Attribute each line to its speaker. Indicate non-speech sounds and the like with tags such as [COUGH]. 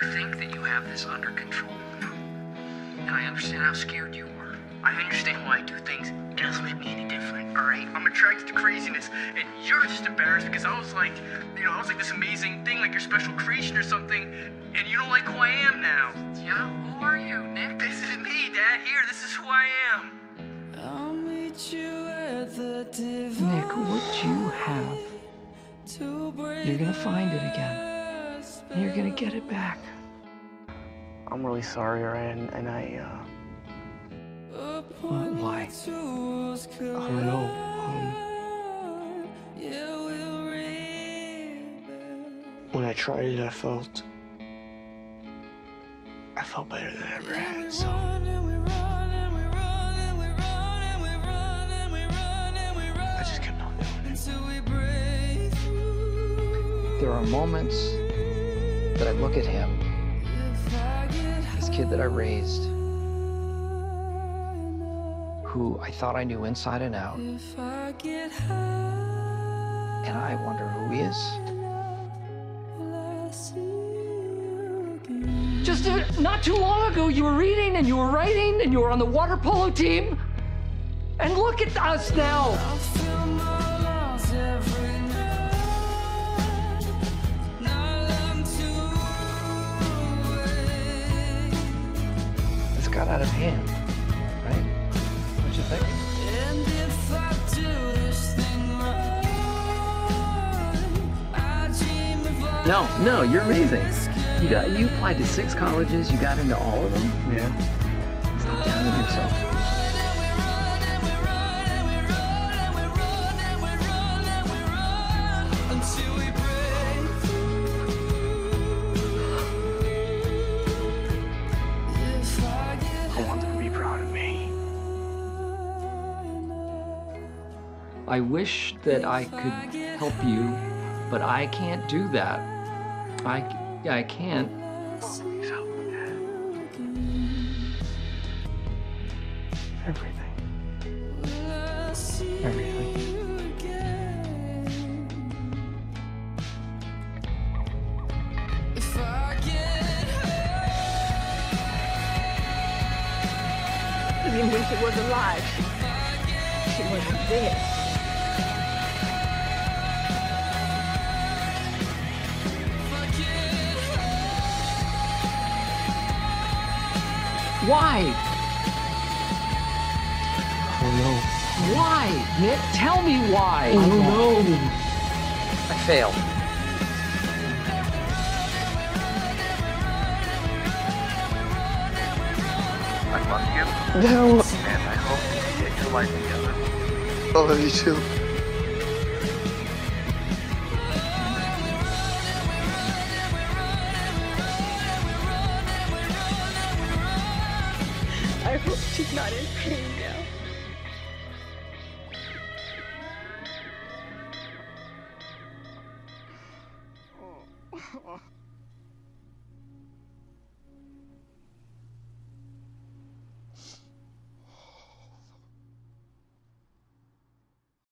Speaker 1: You think that you have this under control. And I understand how scared you are. I understand why I do things. It doesn't make me any different, alright? I'm attracted to craziness, and you're just embarrassed because I was like, you know, I was like this amazing thing, like your special creation or something, and you don't like who I am now. Yeah? Who are you, Nic? This is me, Dad. Here, this is who I am.
Speaker 2: i'll meet you at the Nic, what you have, you're gonna find it again. And you're gonna get it back.
Speaker 1: I'm really sorry, Ryan, and I, uh,
Speaker 2: What? Why?
Speaker 1: I don't know. Um, when I tried it, I felt, I felt better than I ever had. So I just kept on doing it.
Speaker 2: There are moments that I look at him, this kid that I raised, who I thought I knew inside and out, and I wonder who he is. Just uh, not too long ago, you were reading and you were writing and you were on the water polo team. And look at us now. Got out of hand, right? What you think? No, no, you're amazing. You got you applied to six colleges. You got into all of them.
Speaker 1: Yeah. I
Speaker 2: wish that I could help you, but I can't do that. I, I can't.
Speaker 1: Please help me, Dad. Everything. Everything.
Speaker 3: Even when she was alive, she, she wasn't there.
Speaker 2: Why?
Speaker 1: I don't know.
Speaker 2: Why? Nic, tell me why.
Speaker 1: I don't know.
Speaker 2: I failed.
Speaker 4: I love you,
Speaker 1: No.
Speaker 4: and I hope you get your life together.
Speaker 1: I love you too.
Speaker 3: I hope she's not in pain now.
Speaker 4: Oh. [LAUGHS]